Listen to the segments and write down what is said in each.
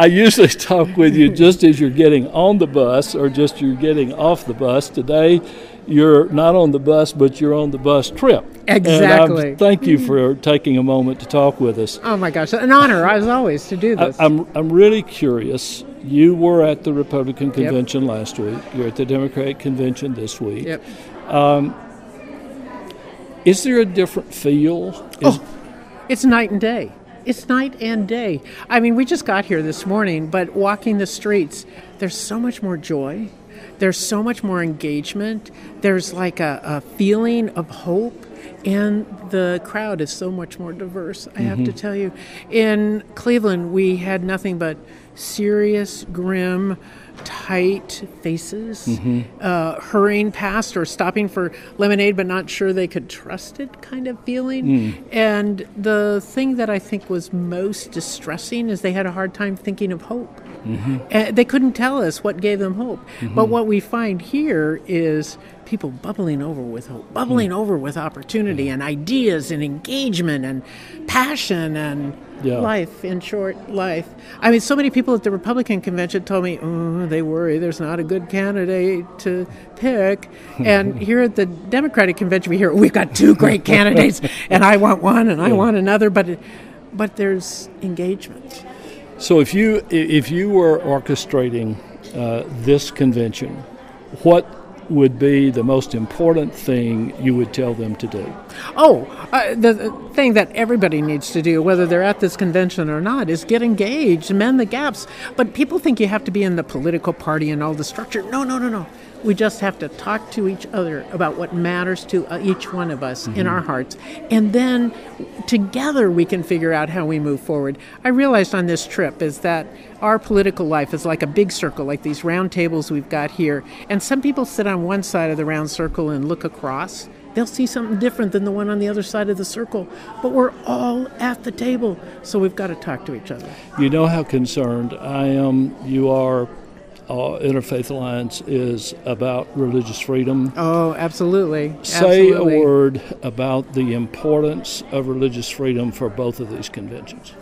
I usually talk with you just as you're getting on the bus or just you're getting off the bus. Today, you're not on the bus, but you're on the bus trip. Exactly. thank you for taking a moment to talk with us. Oh my gosh, an honor as always to do this. I, am I'm, I'm really curious. You were at the Republican convention yep. last week. You're at the Democratic convention this week. Yep. Um, is there a different feel? Is oh, it's night and day. It's night and day. I mean, we just got here this morning, but walking the streets, there's so much more joy. There's so much more engagement. There's like a, a feeling of hope. And the crowd is so much more diverse, I have mm-hmm. to tell you. In Cleveland, we had nothing but serious, grim, tight faces, mm-hmm. uh, hurrying past or stopping for lemonade but not sure they could trust it kind of feeling. Mm. And the thing that I think was most distressing is they had a hard time thinking of hope. Mm-hmm. Uh, they couldn't tell us what gave them hope. Mm-hmm. But what we find here is people bubbling over with hope, bubbling mm. over with opportunity and ideas and engagement and passion and yeah. life, in short, life. I mean, so many people at the Republican convention told me, oh, they worry there's not a good candidate to pick. and here at the Democratic convention, we hear, we've got two great candidates, and I want one and I yeah. want another, but, but there's engagement. So if you, if you were orchestrating uh, this convention, what would be the most important thing you would tell them to do? Oh, uh, the thing that everybody needs to do, whether they're at this convention or not, is get engaged, mend the gaps. But people think you have to be in the political party and all the structure. No, no, no, no. We just have to talk to each other about what matters to uh, each one of us mm-hmm. in our hearts. And then together we can figure out how we move forward. I realized on this trip is that our political life is like a big circle, like these round tables we've got here. And some people sit on one side of the round circle and look across. They'll see something different than the one on the other side of the circle. But we're all at the table, so we've got to talk to each other. You know how concerned I am. You are uh, Interfaith Alliance is about religious freedom. Oh, absolutely. Say absolutely. a word about the importance of religious freedom for both of these conventions.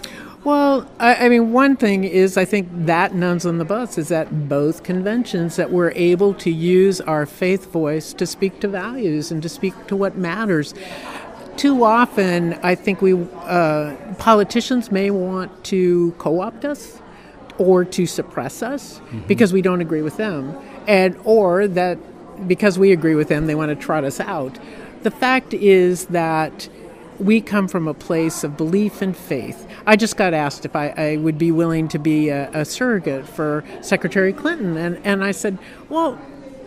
Well, I, I, mean, one thing is I think that nuns on the bus is that both conventions that we're able to use our faith voice to speak to values and to speak to what matters. Too often, I think we uh, politicians may want to co-opt us or to suppress us mm-hmm. because we don't agree with them, and or that because we agree with them, they want to trot us out. The fact is that we come from a place of belief and faith. I just got asked if I, I would be willing to be a, a, surrogate for Secretary Clinton, and, and I said, well,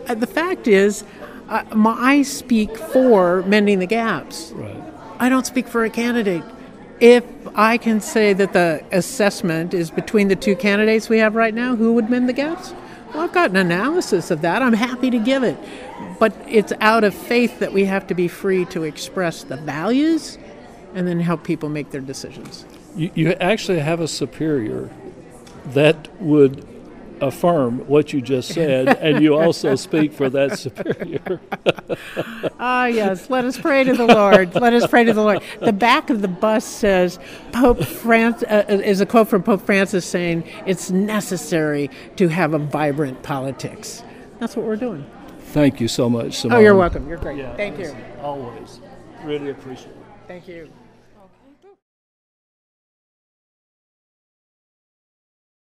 uh, the fact is, uh, my, I speak for mending the gaps. Right. I don't speak for a candidate if I can say that the assessment is between the two candidates we have right now, who would mend the gaps? Well, I've got an analysis of that. I'm happy to give it. But it's out of faith that we have to be free to express the values and then help people make their decisions. You, you actually have a superior that would affirm what you just said, and you also speak for that superior. ah, yes. Let us pray to the Lord. Let us pray to the Lord. The back of the bus says, Pope Francis, uh, uh, is a quote from Pope Francis saying, it's necessary to have a vibrant politics. That's what we're doing. Thank you so much, Simone. Oh, you're welcome. You're great. Yeah, Thank you. Always. Really appreciate it. Thank you.